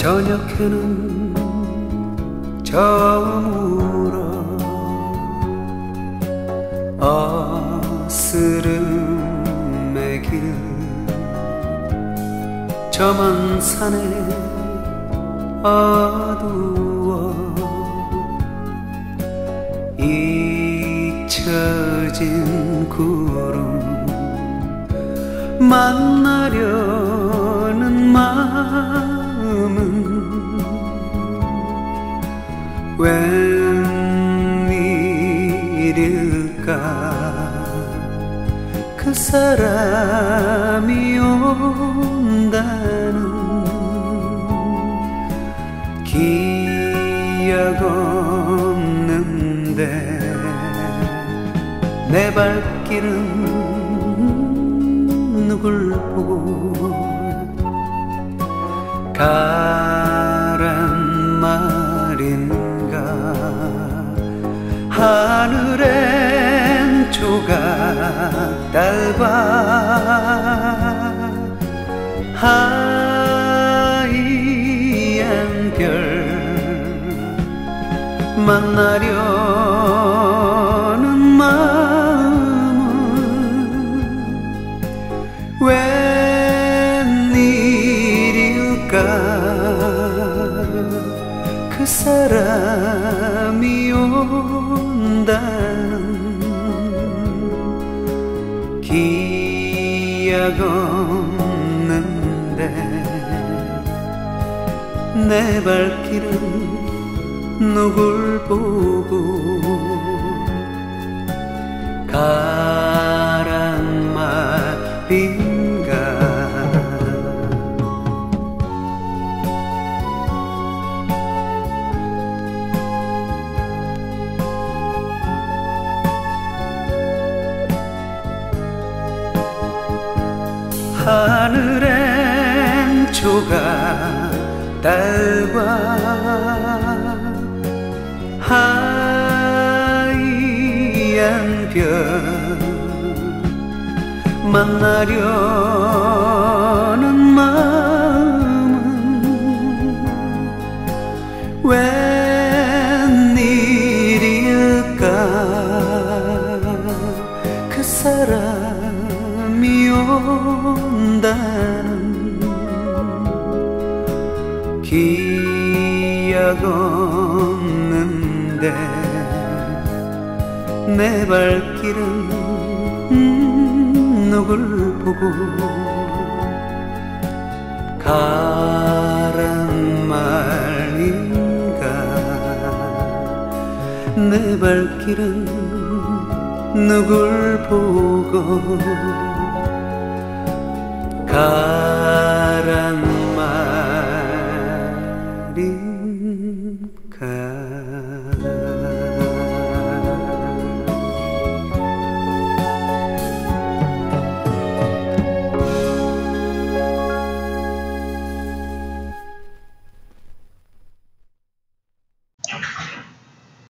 저녁에는 처음으로 어스름의 길 저먼 산에 어두워 잊혀진 구름 만나려는 마음은 웬일일까? 그 사람이 온 내 발길은 누굴 보고 가란 말인가? 하늘엔 조각 달과 하얀 별 만나려는 마 웬일일까? 그 사람이 온다는 기약 없는데 내 발길은 누굴 보고 가 하늘엔 조각 달과 하얀 별. 만나려는 마음은 웬일일까? 그 사람이 온다는 기약 없는데 내 발길은 음, 누굴 보고 가란 말인가? 내 발길은 누굴 보고 看。